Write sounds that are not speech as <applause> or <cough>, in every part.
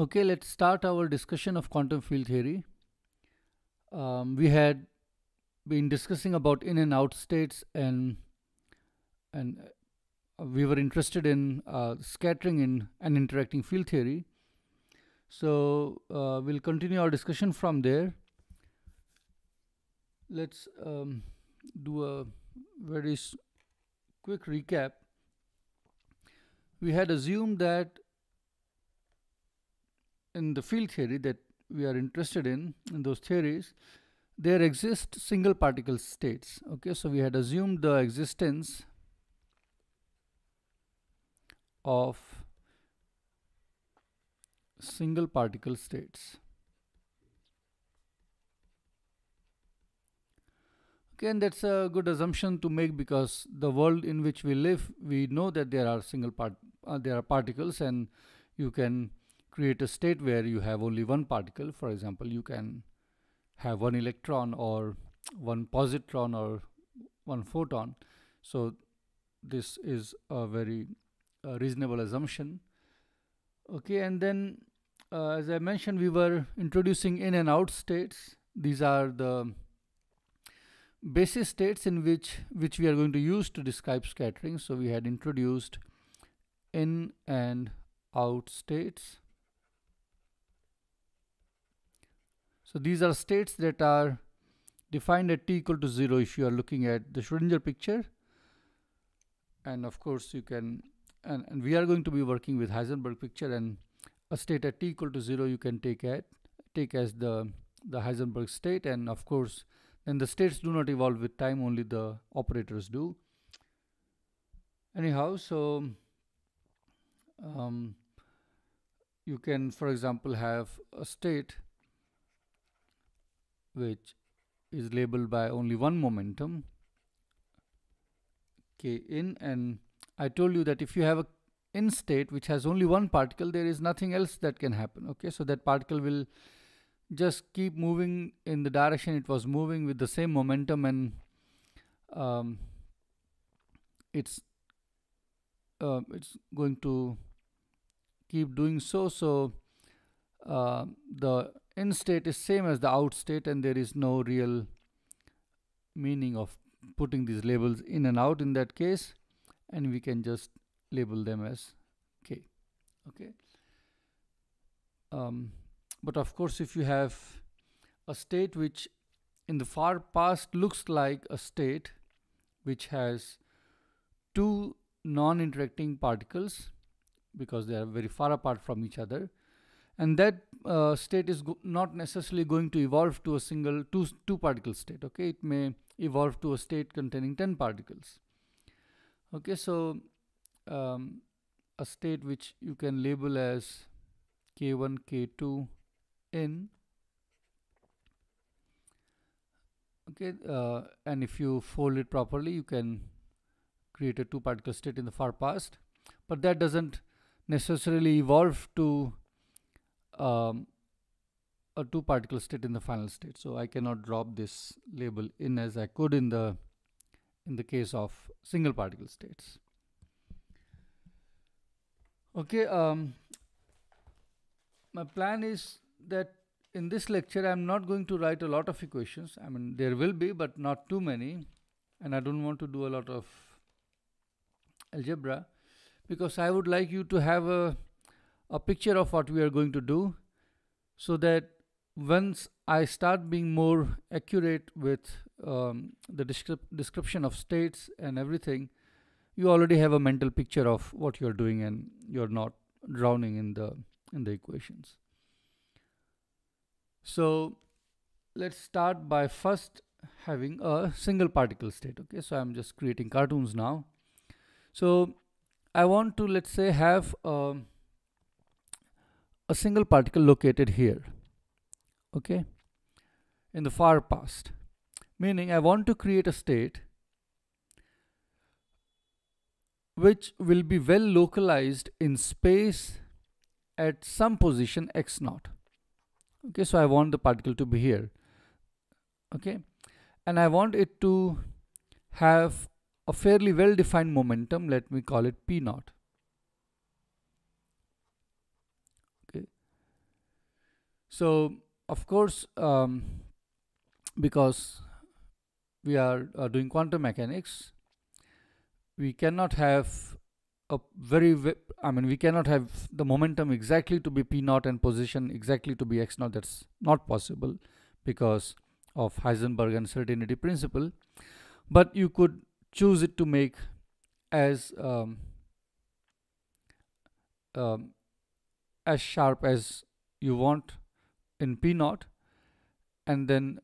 Okay, let's start our discussion of quantum field theory. Um, we had been discussing about in and out states and and uh, we were interested in uh, scattering in and interacting field theory. So uh, we'll continue our discussion from there. Let's um, do a very quick recap. We had assumed that in the field theory that we are interested in, in those theories, there exist single particle states. Okay, so we had assumed the existence of single particle states. Okay, and that's a good assumption to make because the world in which we live, we know that there are single part, uh, there are particles, and you can create a state where you have only one particle. For example, you can have one electron or one positron or one photon. So this is a very uh, reasonable assumption. Okay, and then uh, as I mentioned, we were introducing in and out states. These are the basis states in which which we are going to use to describe scattering. So we had introduced in and out states. So these are states that are defined at t equal to 0 if you are looking at the Schrodinger picture. And of course you can, and, and we are going to be working with Heisenberg picture and a state at t equal to 0 you can take at take as the the Heisenberg state and of course then the states do not evolve with time only the operators do anyhow so um, you can for example have a state which is labeled by only one momentum k in. And I told you that if you have a in state which has only one particle there is nothing else that can happen okay? So that particle will just keep moving in the direction it was moving with the same momentum and um, it's uh, it's going to keep doing so. So uh, the in state is same as the out state and there is no real meaning of putting these labels in and out in that case and we can just label them as k okay? Um, but of course if you have a state which in the far past looks like a state which has two non-interacting particles because they are very far apart from each other and that uh, state is not necessarily going to evolve to a single two two particle state okay? It may evolve to a state containing 10 particles. Okay so um, a state which you can label as k1 k2 n. okay uh, and if you fold it properly you can create a two particle state in the far past. But that doesn't necessarily evolve to um, a two particle state in the final state. So I cannot drop this label in as I could in the in the case of single particle states. Okay, um, my plan is that in this lecture I'm not going to write a lot of equations. I mean there will be but not too many and I don't want to do a lot of algebra because I would like you to have a a picture of what we are going to do so that once I start being more accurate with um, the descri description of states and everything, you already have a mental picture of what you're doing and you're not drowning in the in the equations. So let's start by first having a single particle state. Okay, so I'm just creating cartoons now. So I want to let's say have um, a single particle located here okay in the far past. Meaning I want to create a state which will be well localized in space at some position x naught. Okay so I want the particle to be here okay and I want it to have a fairly well defined momentum let me call it p naught so of course um, because we are uh, doing quantum mechanics we cannot have a very I mean we cannot have the momentum exactly to be p naught and position exactly to be x naught. That's not possible because of Heisenberg uncertainty principle. But you could choose it to make as um, um, as sharp as you want in P naught and then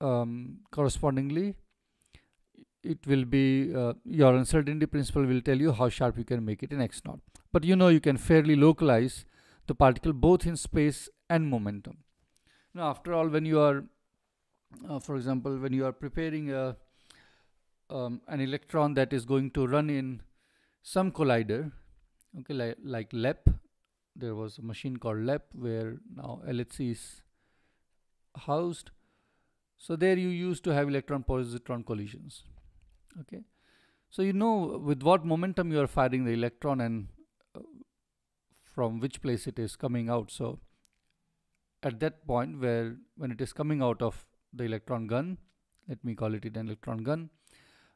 um, correspondingly it will be uh, your uncertainty principle will tell you how sharp you can make it in x naught. But you know you can fairly localize the particle both in space and momentum. Now after all when you are uh, for example when you are preparing a um, an electron that is going to run in some collider okay like, like LEP there was a machine called LEP where now LHC is housed. So there you used to have electron positron collisions okay? So you know with what momentum you are firing the electron and uh, from which place it is coming out. So at that point where when it is coming out of the electron gun let me call it an electron gun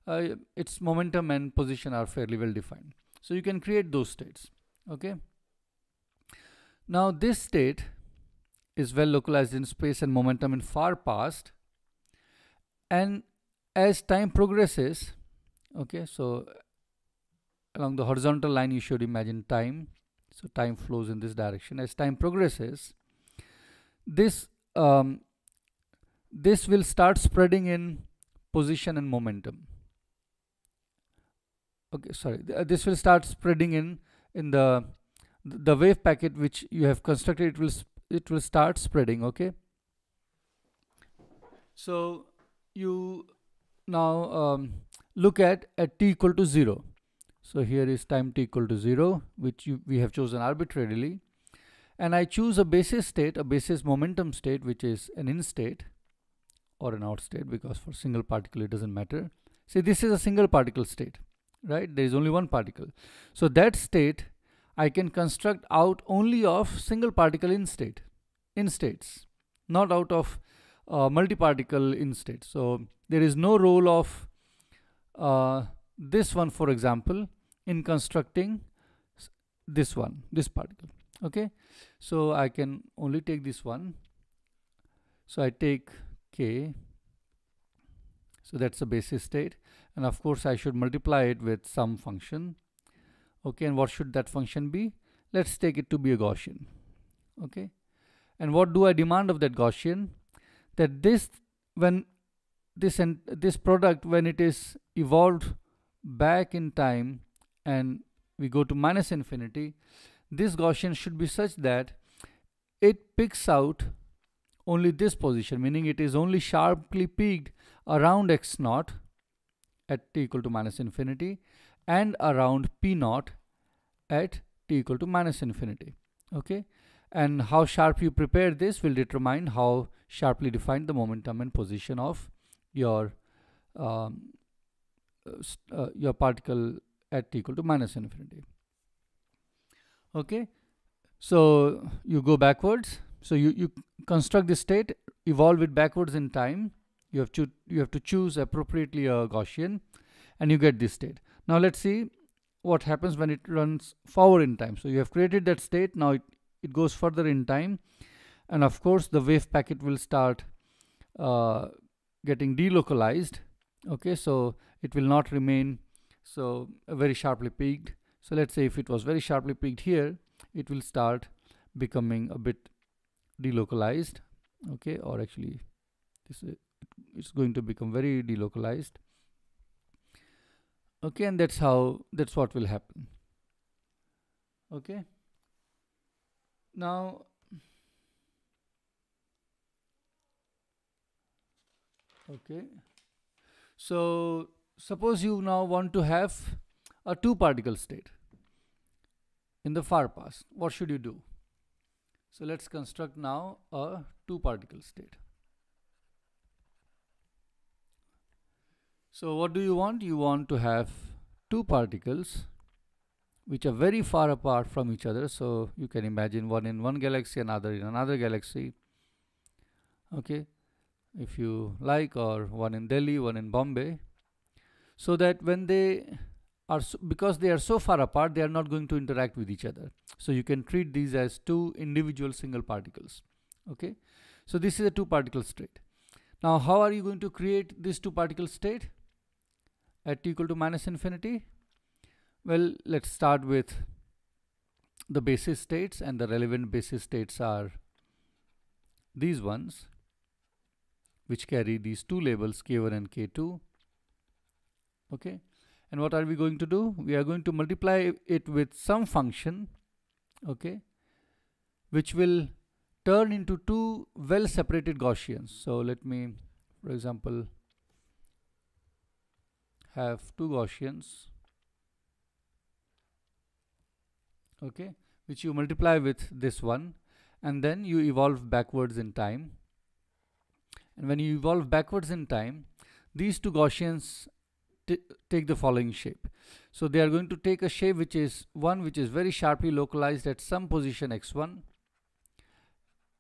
uh, its momentum and position are fairly well defined. So you can create those states okay now this state is well localized in space and momentum in far past. And as time progresses okay so along the horizontal line you should imagine time. So time flows in this direction. As time progresses this um, this will start spreading in position and momentum. Okay sorry this will start spreading in in the the wave packet which you have constructed it will it will start spreading okay? So you now um, look at at t equal to 0 so here is time t equal to 0 which you, we have chosen arbitrarily. And I choose a basis state a basis momentum state which is an in state or an out state because for single particle it doesn't matter. See this is a single particle state right? There is only one particle. So that state I can construct out only of single particle in state in states not out of uh, multi-particle in state. So there is no role of uh, this one for example in constructing this one this particle. Okay? So I can only take this one. So I take k. So that's the basis state. And of course I should multiply it with some function okay and what should that function be? Let's take it to be a Gaussian. Okay and what do I demand of that Gaussian? That this when this and this product when it is evolved back in time and we go to minus infinity this Gaussian should be such that it picks out only this position meaning it is only sharply peaked around x naught at t equal to minus infinity and around p naught at t equal to minus infinity okay and how sharp you prepare this will determine how sharply defined the momentum and position of your um, uh, your particle at t equal to minus infinity okay so you go backwards so you, you construct this state, evolve it backwards in time. You have to you have to choose appropriately a Gaussian, and you get this state. Now let's see what happens when it runs forward in time. So you have created that state. Now it it goes further in time, and of course the wave packet will start uh, getting delocalized. Okay, so it will not remain so very sharply peaked. So let's say if it was very sharply peaked here, it will start becoming a bit delocalized okay or actually this is, it's going to become very delocalized okay and that's how that's what will happen. Okay? Now okay. So suppose you now want to have a two particle state in the far past. What should you do? So let's construct now a two particle state. So what do you want? You want to have two particles which are very far apart from each other. So you can imagine one in one galaxy, another in another galaxy. okay? If you like or one in Delhi one in Bombay. So that when they are so, because they are so far apart they are not going to interact with each other. So you can treat these as two individual single particles. Okay? So this is a two particle state. Now how are you going to create this two particle state at t equal to minus infinity? Well let's start with the basis states and the relevant basis states are these ones which carry these two labels k1 and k2 okay? And what are we going to do? We are going to multiply it with some function okay which will turn into two well separated Gaussians. So let me for example have two Gaussians okay which you multiply with this one and then you evolve backwards in time. And when you evolve backwards in time these two Gaussians take the following shape. So they are going to take a shape which is one which is very sharply localized at some position x1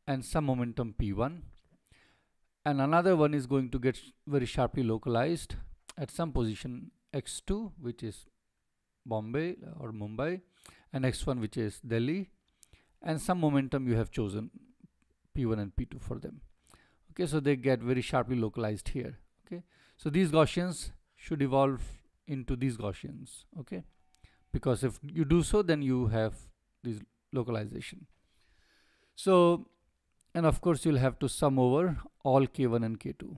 and some momentum p1 and another one is going to get very sharply localized at some position x2 which is Bombay or Mumbai and x1 which is Delhi and some momentum you have chosen p1 and p2 for them. Okay so they get very sharply localized here. Okay so these Gaussians should evolve into these Gaussians. Okay because if you do so then you have this localization. So and of course you'll have to sum over all k1 and k2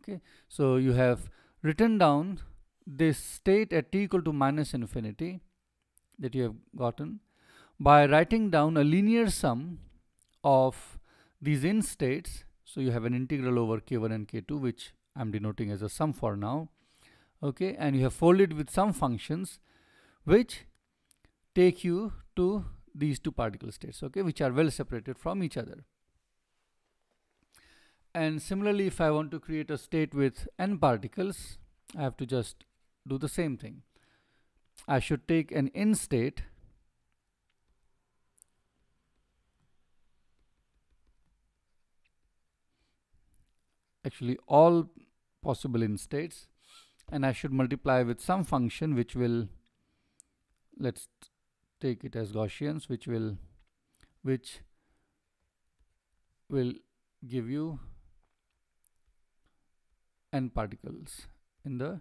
okay. So you have written down this state at t equal to minus infinity that you have gotten by writing down a linear sum of these in states. So you have an integral over k1 and k2 which I'm denoting as a sum for now. Okay. And you have folded with some functions which take you to these two particle states okay which are well separated from each other and similarly if I want to create a state with n particles I have to just do the same thing. I should take an in state actually all possible in states and I should multiply with some function which will let's take it as Gaussians which will which will give you n particles in the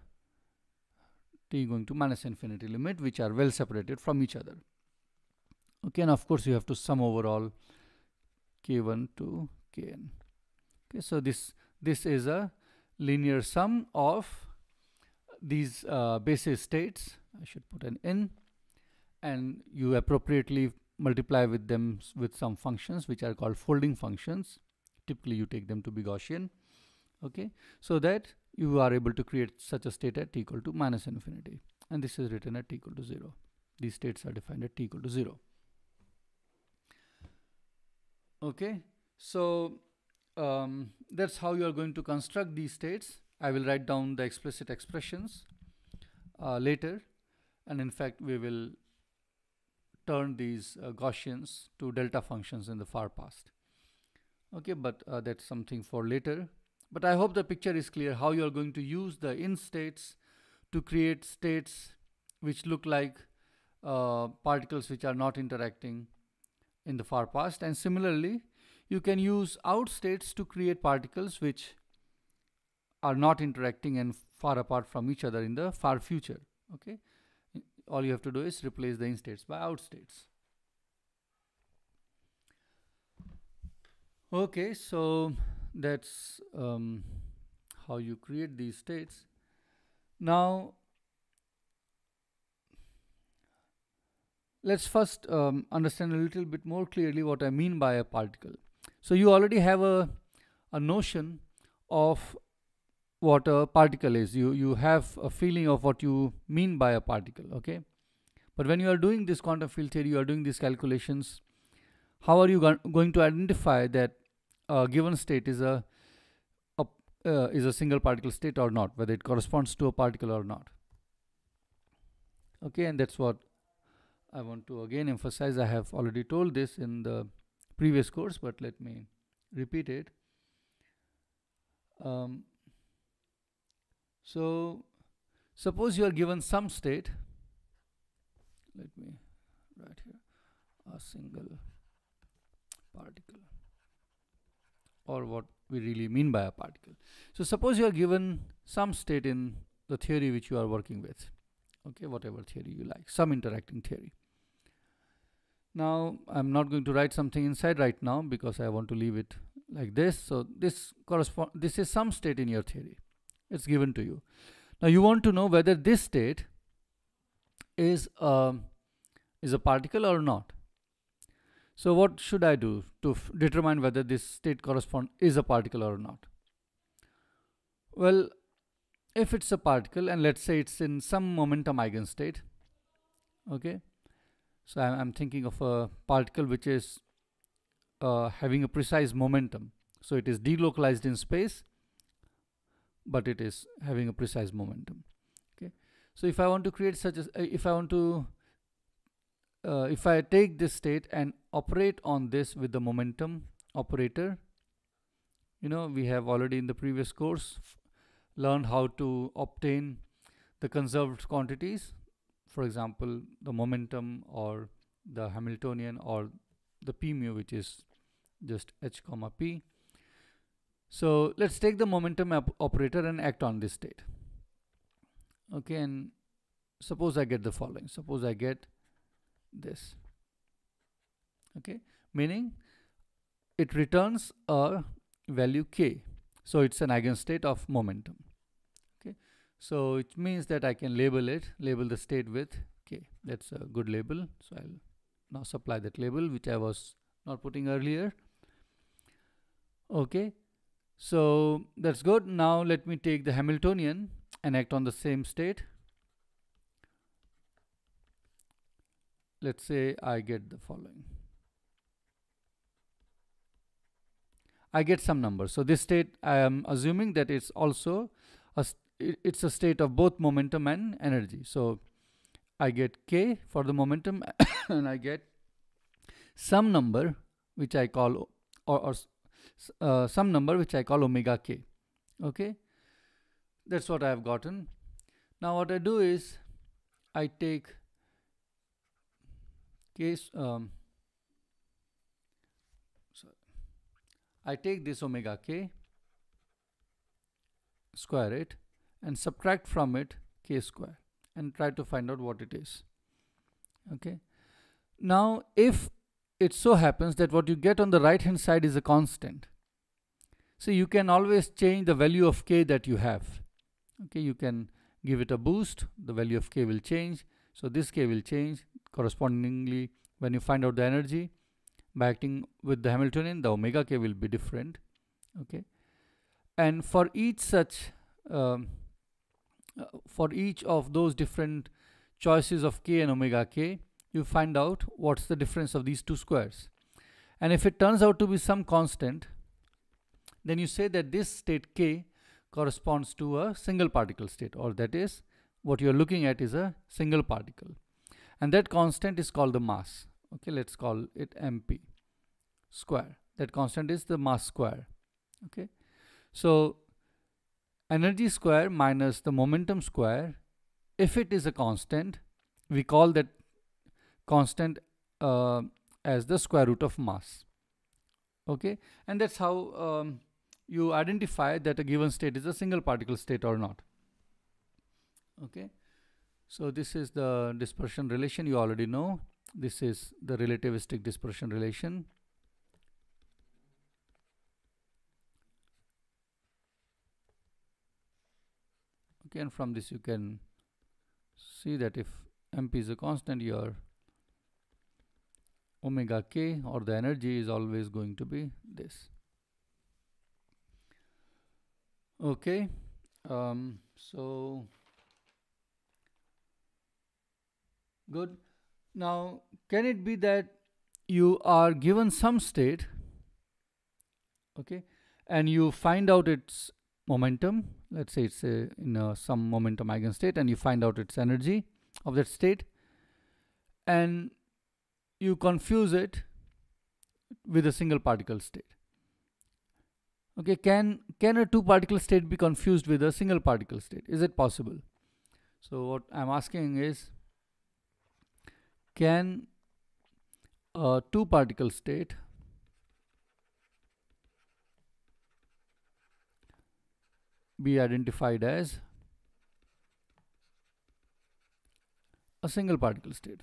t going to minus infinity limit which are well separated from each other. Okay and of course you have to sum over all k1 to kn. Okay so this this is a linear sum of these uh, basis states. I should put an n and you appropriately multiply with them with some functions which are called folding functions. Typically you take them to be Gaussian okay? So that you are able to create such a state at t equal to minus infinity. And this is written at t equal to 0 these states are defined at t equal to 0 okay? So um, that's how you are going to construct these states. I will write down the explicit expressions uh, later. And in fact we will turn these uh, Gaussians to delta functions in the far past. Okay? But uh, that's something for later but I hope the picture is clear how you are going to use the in states to create states which look like uh, particles which are not interacting in the far past. And similarly you can use out states to create particles which are not interacting and far apart from each other in the far future okay? All you have to do is replace the in states by out states. Okay so that's um, how you create these states now let's first um, understand a little bit more clearly what I mean by a particle so you already have a, a notion of what a particle is. You, you have a feeling of what you mean by a particle, okay? But when you are doing this quantum field theory, you are doing these calculations, how are you go going to identify that a given state is a, a uh, is a single particle state or not, whether it corresponds to a particle or not? Okay, and that's what I want to again emphasize. I have already told this in the previous course but let me repeat it. Um, so suppose you are given some state. Let me write here a single particle or what we really mean by a particle. So suppose you are given some state in the theory which you are working with okay whatever theory you like some interacting theory. Now I'm not going to write something inside right now because I want to leave it like this. So this correspond this is some state in your theory. It's given to you. Now you want to know whether this state is a, is a particle or not so what should I do to determine whether this state correspond is a particle or not well if it's a particle and let's say it's in some momentum eigenstate okay so I'm, I'm thinking of a particle which is uh, having a precise momentum. So it is delocalized in space, but it is having a precise momentum. Okay. So if I want to create such a, if I want to, uh, if I take this state and operate on this with the momentum operator, you know, we have already in the previous course learned how to obtain the conserved quantities. For example, the momentum or the Hamiltonian or the p mu which is just h comma p. So let's take the momentum operator and act on this state. Okay, and suppose I get the following. Suppose I get this. Okay, meaning it returns a value k. So it's an eigenstate of momentum. Okay, so it means that I can label it, label the state with k. That's a good label. So I'll now supply that label which I was not putting earlier okay so that's good now let me take the Hamiltonian and act on the same state let's say I get the following I get some number so this state I am assuming that it's also a it's a state of both momentum and energy so I get k for the momentum <coughs> and I get some number which I call or, or uh, some number which I call omega k. Okay, that's what I have gotten. Now what I do is I take case um, sorry, I take this omega k, square it, and subtract from it k square and try to find out what it is. Okay. Now if it so happens that what you get on the right hand side is a constant. So you can always change the value of k that you have. Okay, you can give it a boost, the value of k will change. So this k will change correspondingly when you find out the energy by acting with the Hamiltonian, the omega k will be different. Okay, and for each such, um, uh, for each of those different choices of k and omega k, you find out what's the difference of these two squares. And if it turns out to be some constant, then you say that this state k corresponds to a single particle state or that is what you're looking at is a single particle. And that constant is called the mass. Okay, let's call it mp square. That constant is the mass square. Okay, so energy square minus the momentum square, if it is a constant, we call that constant uh, as the square root of mass okay and that's how um, you identify that a given state is a single particle state or not okay so this is the dispersion relation you already know. This is the relativistic dispersion relation. Okay and from this you can see that if mp is a constant your omega k or the energy is always going to be this. Okay um, so good. Now can it be that you are given some state okay and you find out its momentum? Let's say it's a, in a, some momentum eigenstate and you find out its energy of that state and you confuse it with a single particle state. Okay can can a two particle state be confused with a single particle state? Is it possible? So what i'm asking is can a two particle state. Be identified as a single particle state.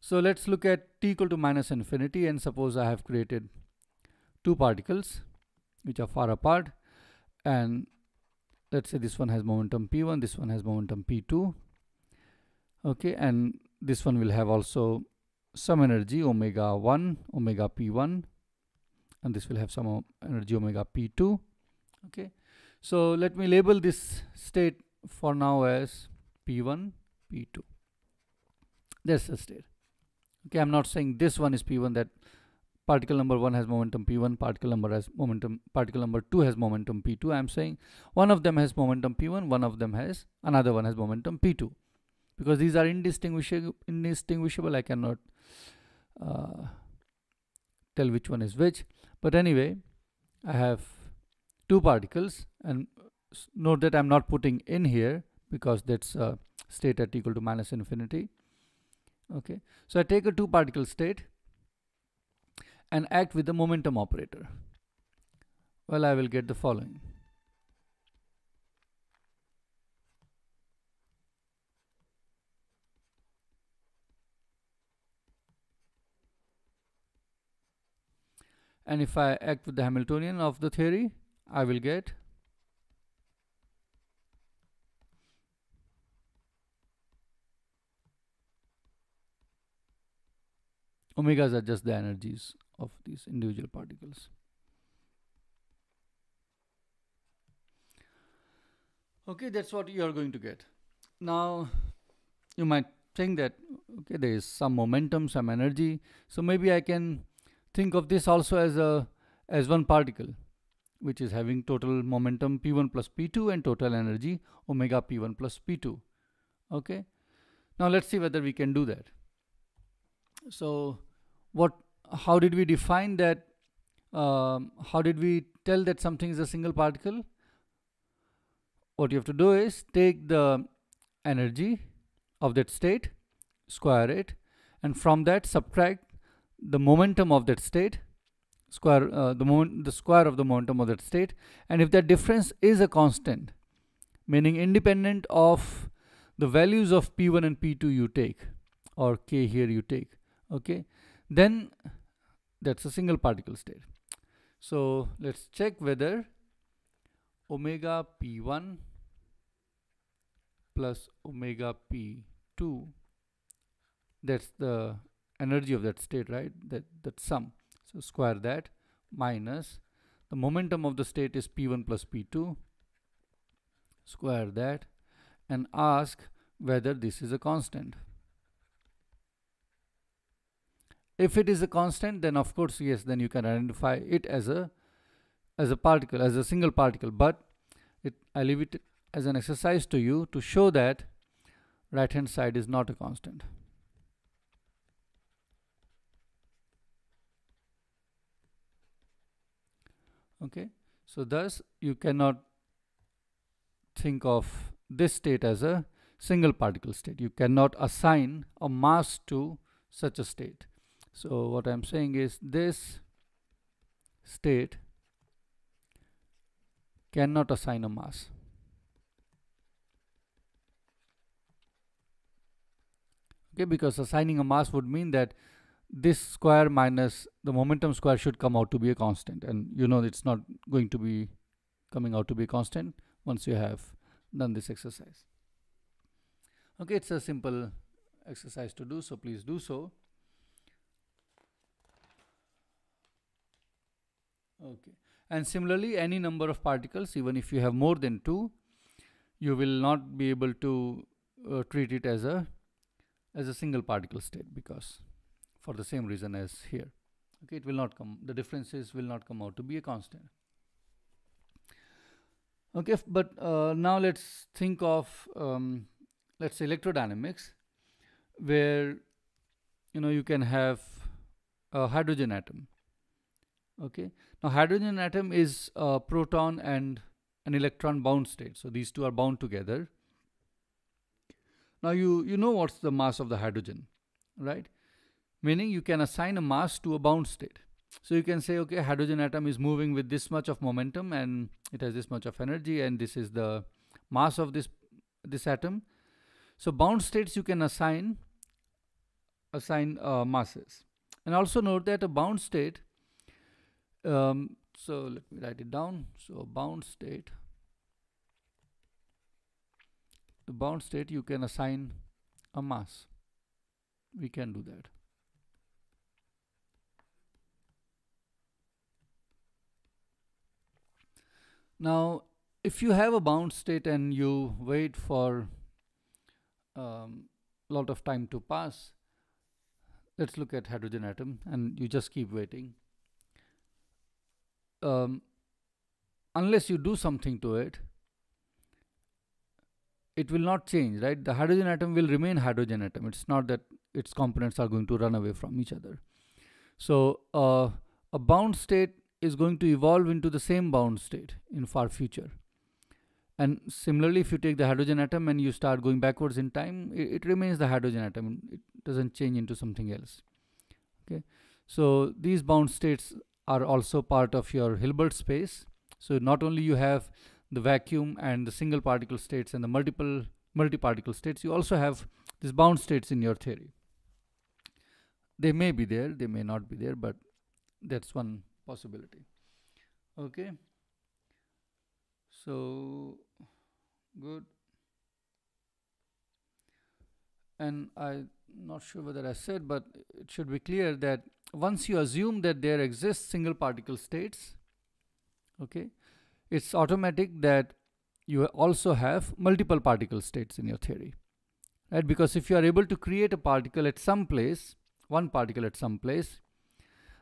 So let's look at t equal to minus infinity and suppose I have created two particles which are far apart and let's say this one has momentum p1 this one has momentum p2 okay and this one will have also some energy omega 1 omega p1 and this will have some energy omega p2 okay so let me label this state for now as p1 p2 that's the state. Okay i'm not saying this one is p1 that particle number 1 has momentum p1 particle number has momentum particle number 2 has momentum p2 i'm saying. One of them has momentum p1 one of them has another one has momentum p2 because these are indistinguishable indistinguishable i cannot uh, tell which one is which. But anyway i have two particles and note that i'm not putting in here because that's uh, state at equal to minus infinity. Okay. So I take a two particle state and act with the momentum operator. Well I will get the following. And if I act with the Hamiltonian of the theory I will get omegas are just the energies of these individual particles. Okay, that's what you are going to get. Now, you might think that, okay, there is some momentum, some energy. So maybe I can think of this also as a as one particle, which is having total momentum P1 plus P2 and total energy omega P1 plus P2. Okay. Now let's see whether we can do that. So what how did we define that um, how did we tell that something is a single particle? What you have to do is take the energy of that state square it and from that subtract the momentum of that state square uh, the moment the square of the momentum of that state. And if that difference is a constant meaning independent of the values of p1 and p2 you take or k here you take okay then that's a single particle state. So let's check whether omega p1 plus omega p2 that's the energy of that state right? That that sum. So square that minus the momentum of the state is p1 plus p2 square that and ask whether this is a constant if it is a constant then of course yes then you can identify it as a as a particle as a single particle. But it I leave it as an exercise to you to show that right hand side is not a constant. Okay? So thus you cannot think of this state as a single particle state. You cannot assign a mass to such a state so what I'm saying is this state cannot assign a mass. Okay, because assigning a mass would mean that this square minus the momentum square should come out to be a constant and you know it's not going to be coming out to be a constant once you have done this exercise. Okay, it's a simple exercise to do so please do so. Okay. And similarly any number of particles even if you have more than two you will not be able to uh, treat it as a as a single particle state because for the same reason as here. Okay it will not come the differences will not come out to be a constant. Okay, but uh, now let's think of um, let's say electrodynamics, where you know you can have a hydrogen atom. Okay, now hydrogen atom is a proton and an electron bound state. So these two are bound together. Now you you know what's the mass of the hydrogen, right? Meaning you can assign a mass to a bound state. So you can say, okay, hydrogen atom is moving with this much of momentum and it has this much of energy and this is the mass of this this atom. So bound states you can assign assign uh, masses. And also note that a bound state, um, so let me write it down. So bound state, the bound state you can assign a mass. We can do that. Now, if you have a bound state and you wait for a um, lot of time to pass, let's look at hydrogen atom and you just keep waiting. Um, unless you do something to it, it will not change, right? The hydrogen atom will remain hydrogen atom. It's not that its components are going to run away from each other. So uh, a bound state is going to evolve into the same bound state in far future. And similarly, if you take the hydrogen atom and you start going backwards in time, it, it remains the hydrogen atom. It doesn't change into something else. Okay, so these bound states are also part of your Hilbert space. So not only you have the vacuum and the single particle states and the multiple multi-particle states, you also have these bound states in your theory. They may be there, they may not be there, but that's one possibility okay so good and I'm not sure whether I said but it should be clear that once you assume that there exists single particle states okay it's automatic that you also have multiple particle states in your theory right? Because if you are able to create a particle at some place one particle at some place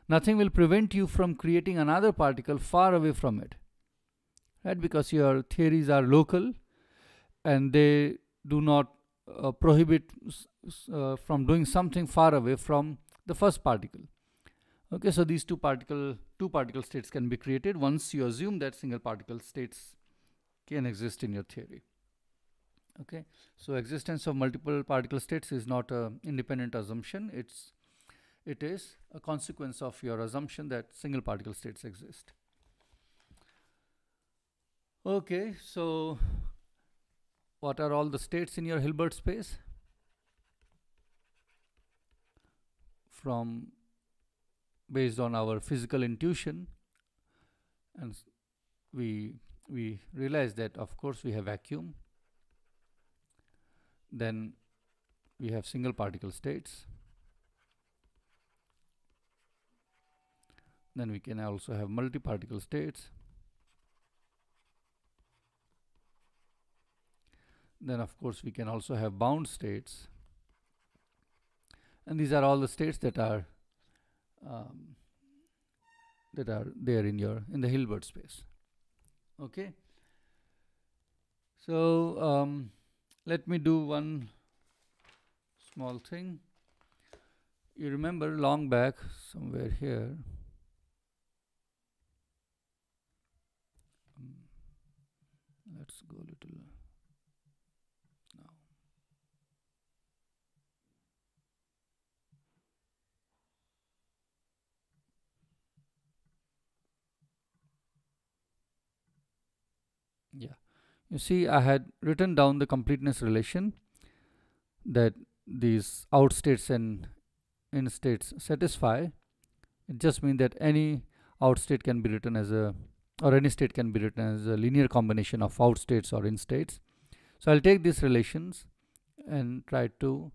nothing will prevent you from creating another particle far away from it right? Because your theories are local and they do not uh, prohibit uh, from doing something far away from the first particle okay so these two particle two particle states can be created once you assume that single particle states can exist in your theory okay so existence of multiple particle states is not a independent assumption it's it is a consequence of your assumption that single particle states exist. Okay, so what are all the states in your Hilbert space? From based on our physical intuition. And we we realize that of course we have vacuum. Then we have single particle states. Then we can also have multi-particle states. Then of course we can also have bound states. And these are all the states that are um, that are there in your in the Hilbert space. Okay? So um, let me do one small thing. You remember long back somewhere here let's go a little now yeah you see I had written down the completeness relation that these out states and in states satisfy it just means that any out state can be written as a or any state can be written as a linear combination of out states or in states. So I'll take these relations and try to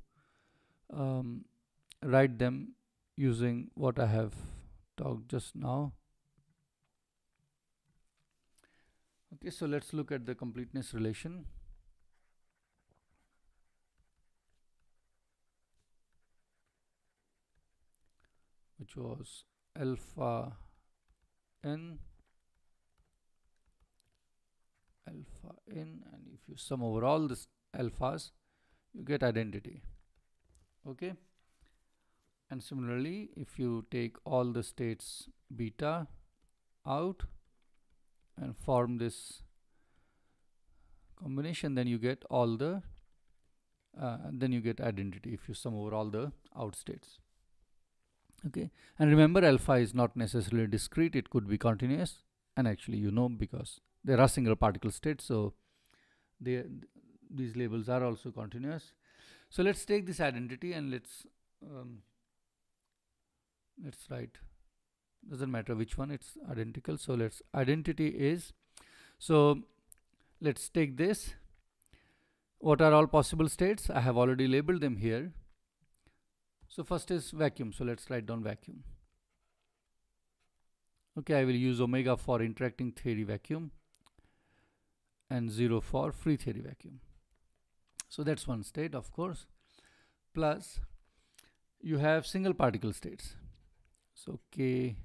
um, write them using what I have talked just now. Okay, so let's look at the completeness relation. which was alpha n alpha n and if you sum over all this alphas you get identity okay and similarly if you take all the states beta out and form this combination then you get all the uh, then you get identity if you sum over all the out states. Okay? And remember alpha is not necessarily discrete. It could be continuous. And actually you know because there are single particle states so they, these labels are also continuous. So let's take this identity and let's um, let's write doesn't matter which one it's identical. So let's identity is so let's take this. What are all possible states? I have already labeled them here. So first is vacuum. So let's write down vacuum. Okay I will use omega for interacting theory vacuum and 0 for free theory vacuum. So that's one state of course. Plus you have single particle states. So k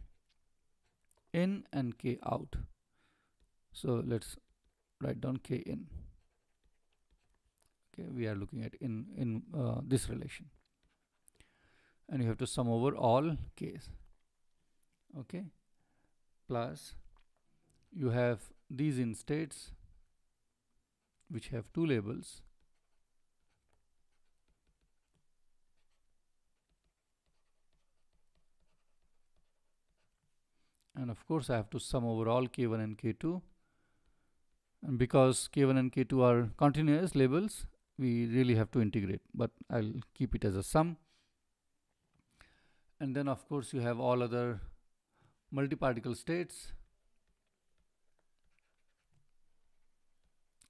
in and k out. So let's write down k in. Okay we are looking at in in uh, this relation. And you have to sum over all k's. Okay plus you have these in states which have two labels and of course I have to sum over all k1 and k2 and because k1 and k2 are continuous labels we really have to integrate but I'll keep it as a sum. And then of course you have all other multi-particle states.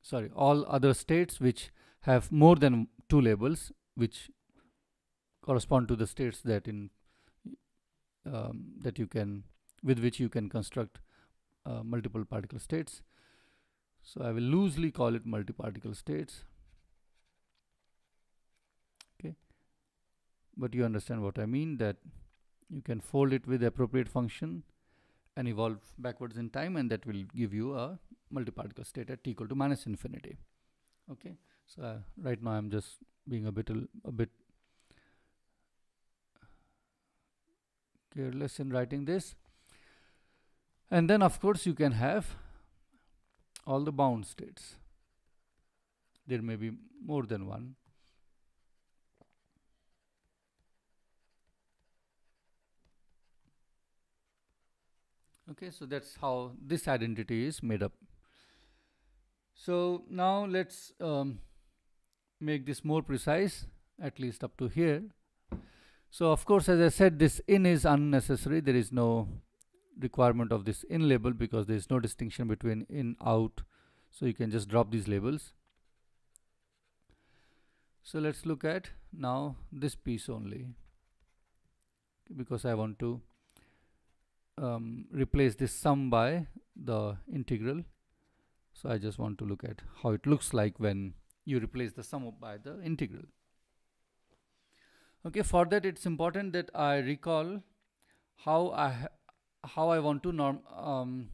Sorry all other states which have more than two labels which correspond to the states that in um, that you can with which you can construct uh, multiple particle states. So I will loosely call it multi-particle states. Okay. But you understand what I mean that you can fold it with appropriate function and evolve backwards in time and that will give you a multi-particle state at t equal to minus infinity. Okay. So uh, right now I'm just being a bit a bit careless in writing this and then of course you can have all the bound states. There may be more than one. Okay so that's how this identity is made up. So now let's um, make this more precise at least up to here. So of course as I said this in is unnecessary. There is no requirement of this in label because there is no distinction between in out. So you can just drop these labels. So let's look at now this piece only because I want to um, replace this sum by the integral. So I just want to look at how it looks like when you replace the sum by the integral. Okay for that it's important that I recall how I how I want to norm um,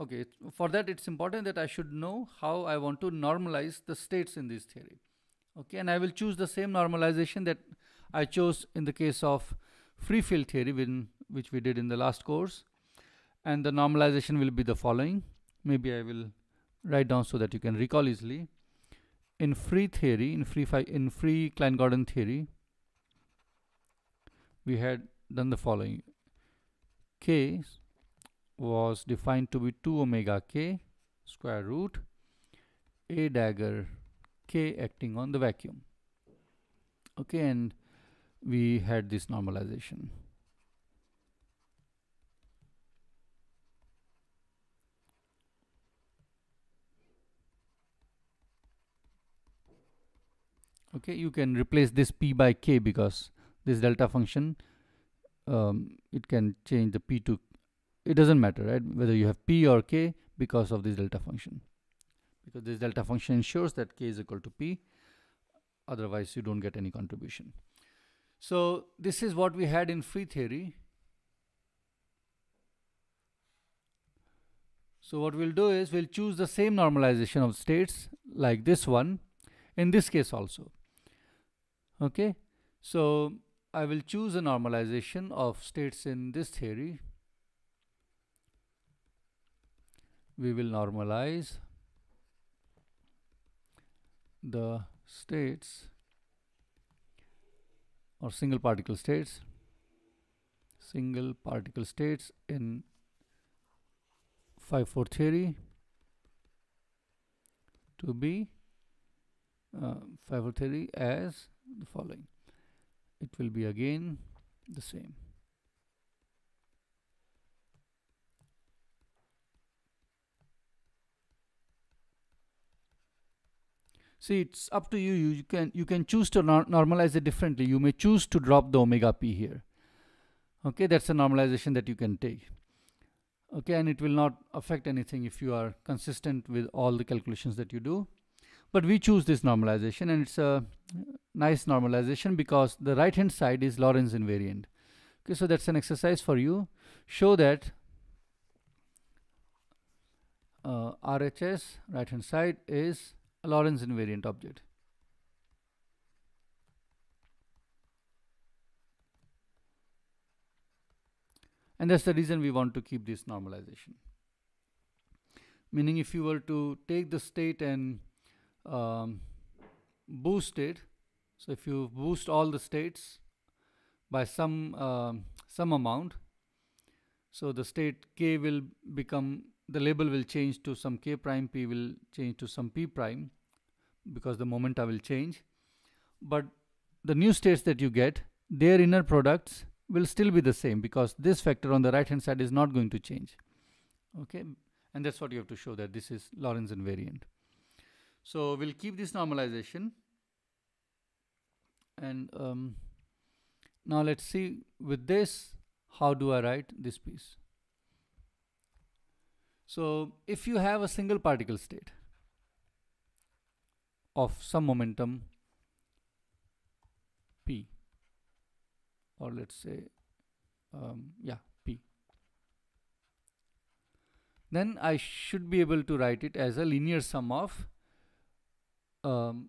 okay for that it's important that I should know how I want to normalize the states in this theory okay? And I will choose the same normalization that I chose in the case of free field theory when, which we did in the last course. And the normalization will be the following. Maybe I will write down so that you can recall easily. In free theory in free in free Klein-Gordon theory we had done the following k was defined to be 2 omega k square root a dagger k acting on the vacuum. Okay and we had this normalization. Okay you can replace this p by k because this delta function um, it can change the p to it doesn't matter right? Whether you have p or k because of this delta function. Because this delta function ensures that k is equal to p otherwise you don't get any contribution. So this is what we had in free theory. So what we'll do is we'll choose the same normalization of states like this one in this case also. Okay, so I will choose a normalization of states in this theory. We will normalize the states or single particle states single particle states in phi 4 theory to be uh, phi 4 theory as the following it will be again the same. See it's up to you. You can you can choose to nor normalize it differently. You may choose to drop the omega p here. Okay that's a normalization that you can take. Okay and it will not affect anything if you are consistent with all the calculations that you do but we choose this normalization and it's a nice normalization because the right hand side is Lorentz invariant okay so that's an exercise for you show that uh, RHS right hand side is a Lorentz invariant object. And that's the reason we want to keep this normalization. Meaning if you were to take the state and um, boost it, so if you boost all the states by some uh, some amount, so the state k will become the label will change to some k prime p will change to some p prime because the momenta will change. But the new states that you get their inner products will still be the same because this factor on the right hand side is not going to change. Okay? And that's what you have to show that this is Lorentz invariant so we'll keep this normalization. And um, now let's see with this how do I write this piece? So if you have a single particle state of some momentum p or let's say um, yeah p then I should be able to write it as a linear sum of um,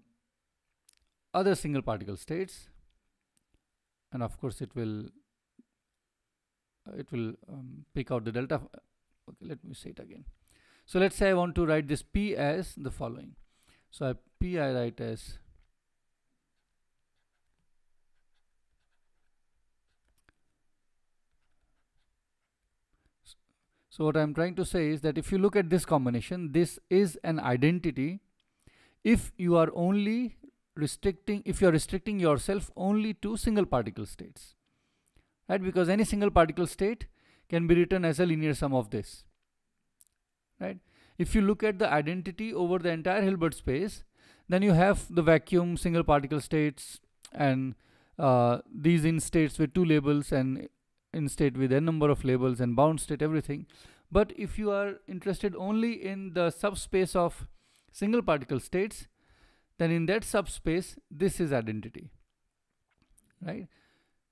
other single particle states. And of course it will it will um, pick out the delta okay let me say it again. So let's say I want to write this P as the following. So I, P I write as So what I'm trying to say is that if you look at this combination, this is an identity if you are only restricting, if you are restricting yourself only to single particle states, right? Because any single particle state can be written as a linear sum of this right if you look at the identity over the entire Hilbert space then you have the vacuum single particle states and uh, these in states with two labels and in state with n number of labels and bound state everything but if you are interested only in the subspace of single particle states then in that subspace this is identity right?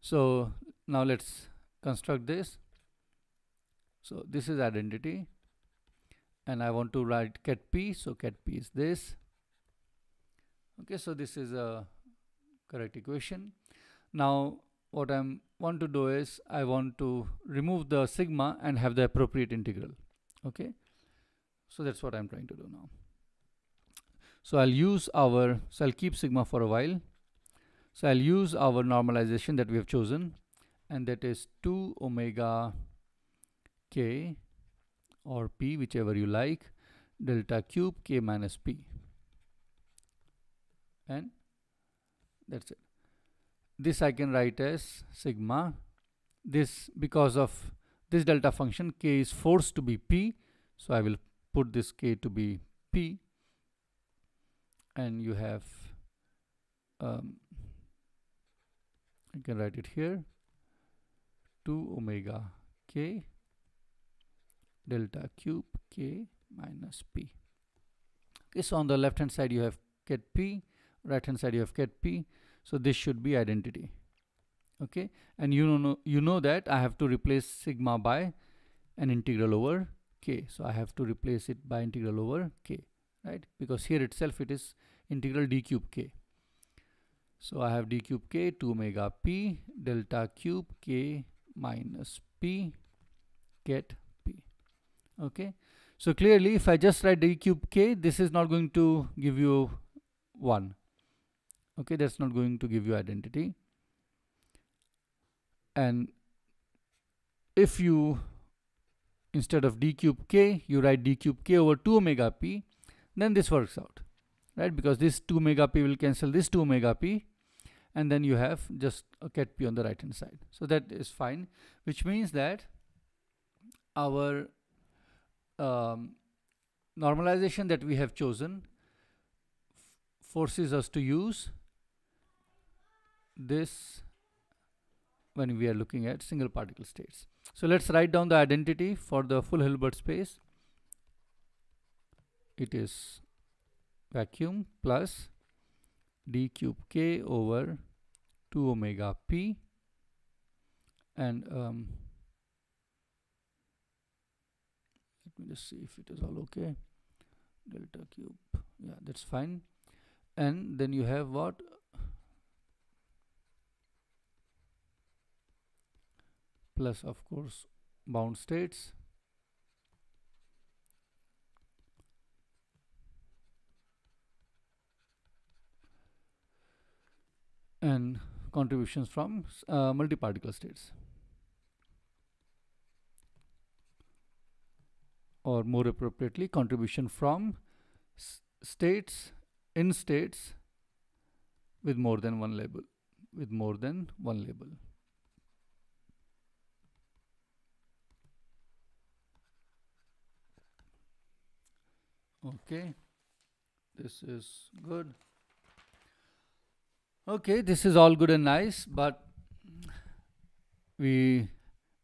So now let's construct this. So this is identity and I want to write ket p so ket p is this. Okay so this is a correct equation. Now what I want to do is I want to remove the sigma and have the appropriate integral okay? So that's what I'm trying to do now so I'll use our so I'll keep sigma for a while. So I'll use our normalization that we have chosen and that is 2 omega k or p whichever you like delta cube k minus p. And that's it. This I can write as sigma. This because of this delta function k is forced to be p so I will put this k to be p and you have um, I can write it here 2 omega k delta cube k minus p. Okay, so on the left hand side you have ket p, right hand side you have ket p. So this should be identity. Okay, and you know you know that I have to replace sigma by an integral over k so I have to replace it by integral over k right? Because here itself it is integral d cube k. So I have d cube k 2 omega p delta cube k minus p ket p okay? So clearly if I just write d cube k this is not going to give you 1 okay? That's not going to give you identity. And if you instead of d cube k you write d cube k over 2 omega p then this works out right? Because this 2 omega p will cancel this 2 omega p and then you have just a ket p on the right hand side. So that is fine which means that our um, normalization that we have chosen forces us to use this when we are looking at single particle states. So let's write down the identity for the full Hilbert space it is vacuum plus d cube k over 2 omega p and um, let me just see if it is all okay. Delta cube yeah that's fine. And then you have what? Plus of course bound states and contributions from uh, multi-particle states. Or more appropriately contribution from states in states with more than one label with more than one label. Okay. This is good okay this is all good and nice but we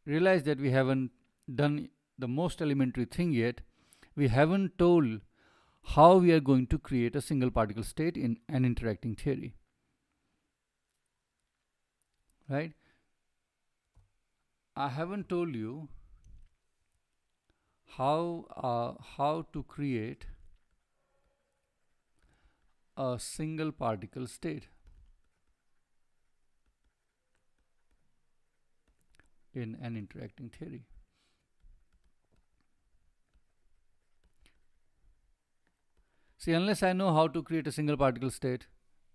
realize that we haven't done the most elementary thing yet. We haven't told how we are going to create a single particle state in an interacting theory. Right? I haven't told you how uh, how to create a single particle state in an interacting theory. See, unless I know how to create a single particle state,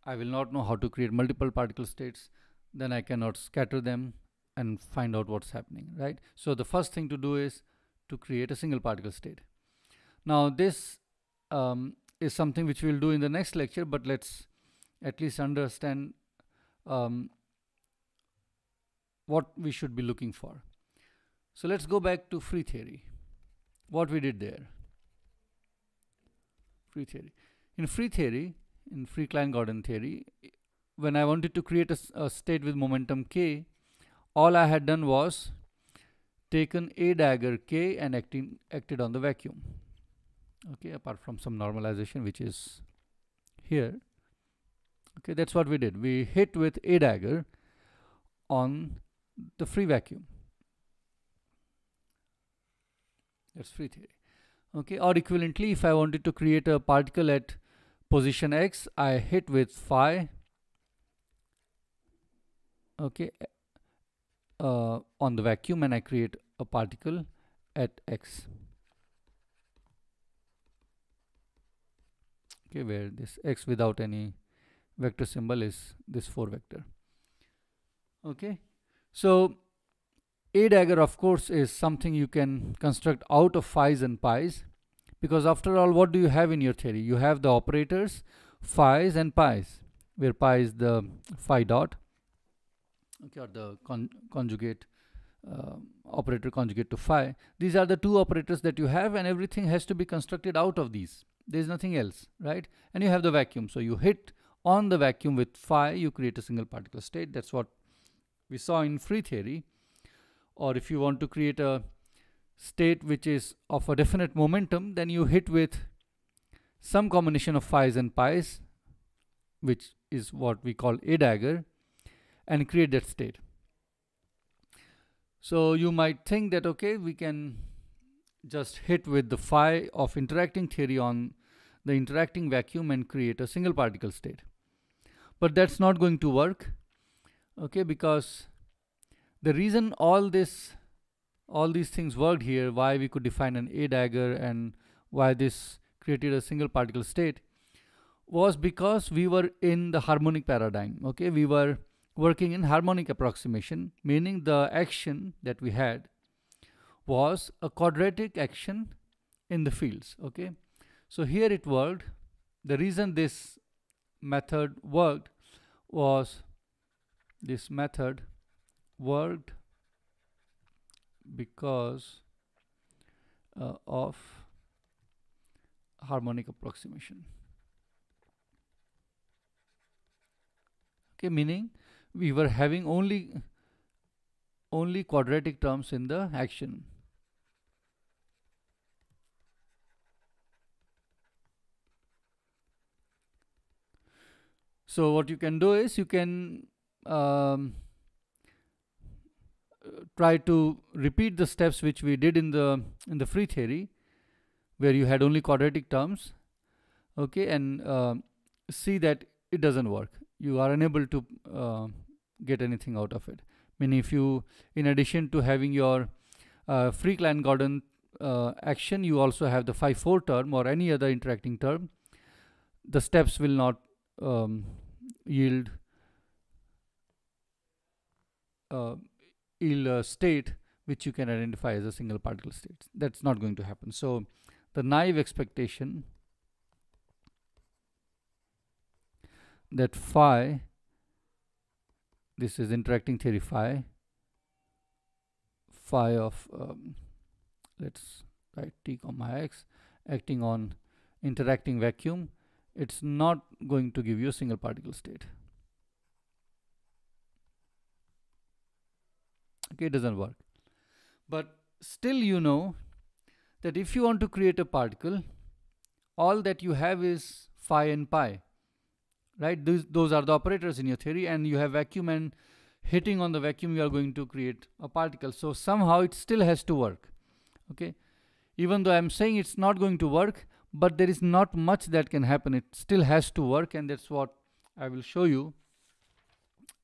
I will not know how to create multiple particle states, then I cannot scatter them and find out what's happening, right? So the first thing to do is to create a single particle state. Now this um, is something which we'll do in the next lecture, but let's at least understand um, what we should be looking for. So let's go back to free theory. What we did there. Free theory. In free theory, in free Klein-Gordon theory, when I wanted to create a, a state with momentum k, all I had done was taken a dagger k and acting, acted on the vacuum okay apart from some normalization which is here okay that's what we did we hit with a dagger on the free vacuum. That's free theory. Okay or equivalently if I wanted to create a particle at position x I hit with phi. Okay uh, on the vacuum and I create a particle at x. Okay where this x without any vector symbol is this 4 vector. Okay so a dagger of course is something you can construct out of phi's and pi's because after all what do you have in your theory? You have the operators phi's and pi's where pi is the phi dot okay or the con conjugate uh, operator conjugate to phi. These are the two operators that you have and everything has to be constructed out of these. There is nothing else right? And you have the vacuum. So you hit on the vacuum with phi you create a single particle state. That's what we saw in free theory or if you want to create a state which is of a definite momentum then you hit with some combination of phi's and pi's which is what we call a dagger and create that state so you might think that okay we can just hit with the phi of interacting theory on the interacting vacuum and create a single particle state. But that's not going to work, okay, because the reason all this all these things worked here, why we could define an A dagger and why this created a single particle state was because we were in the harmonic paradigm, okay, we were working in harmonic approximation, meaning the action that we had was a quadratic action in the fields, okay. So here it worked. The reason this method worked was this method worked because uh, of harmonic approximation. Okay, meaning we were having only only quadratic terms in the action. So what you can do is you can um, try to repeat the steps which we did in the in the free theory where you had only quadratic terms okay and uh, see that it doesn't work. You are unable to uh, get anything out of it. Meaning if you in addition to having your uh, free Klein Gordon uh, action you also have the phi 4 term or any other interacting term the steps will not um, yield uh, a state which you can identify as a single particle state. That's not going to happen. So the naive expectation that phi, this is interacting theory phi, phi of, um, let's write t comma x, acting on interacting vacuum, it's not going to give you a single particle state. Okay it doesn't work. But still you know that if you want to create a particle all that you have is phi and pi right? Those, those are the operators in your theory and you have vacuum and hitting on the vacuum you are going to create a particle. So somehow it still has to work okay? Even though i'm saying it's not going to work but there is not much that can happen. It still has to work and that's what i will show you.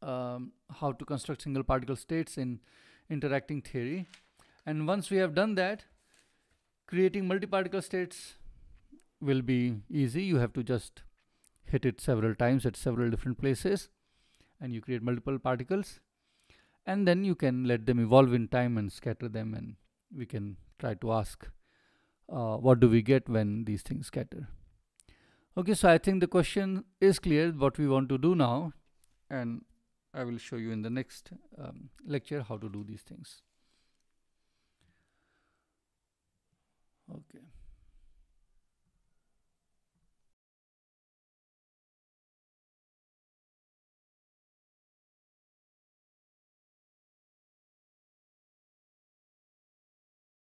Um, how to construct single particle states in interacting theory. And once we have done that creating multi-particle states will be easy. You have to just hit it several times at several different places and you create multiple particles. And then you can let them evolve in time and scatter them and we can try to ask uh, what do we get when these things scatter? Okay so i think the question is clear what we want to do now. And I will show you in the next um, lecture how to do these things. Okay.